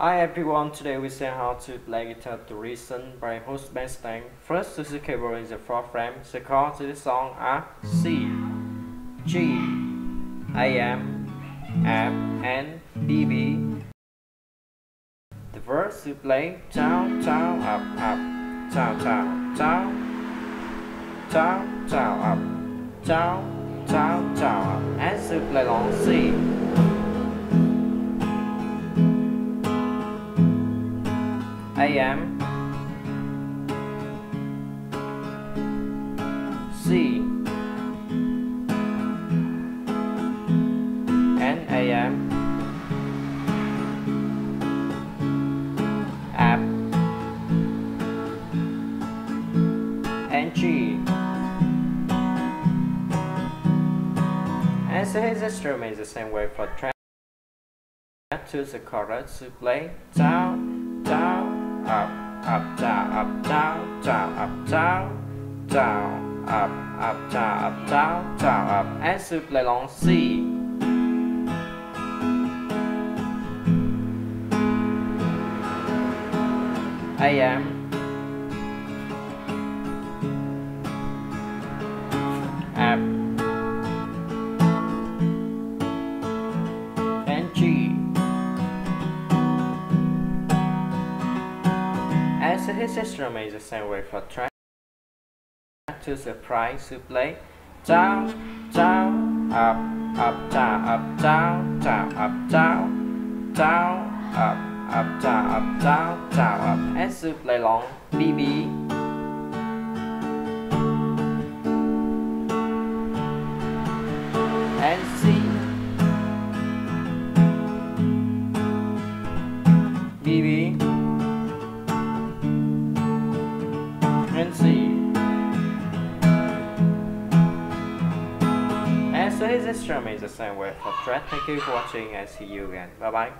Hi everyone, today we see how to play guitar The Reason by Hoobastank. First, the keyboard in the fourth frame. The chords to the song are C, G, A M, F, and B B. The verse to play down, down, up, up, down, down, down, down, down, up, down, down, down, up, and to play long C. AM. C. And AM F and G. And so his instrument is the same way for track to the chorus to play. Down up, up, down, up, down, down, up, down, down, up, up, down, up, down, down, up, and to play along C. A M his instrument is the same way for track to surprise to play. Down, down, up, up, down, up, down, down, up, down, down, up, up, down, up, down, down, up, and to play long B B. And C. B And so his instrument is the same way for track. Thank you for watching and see you again. Bye bye.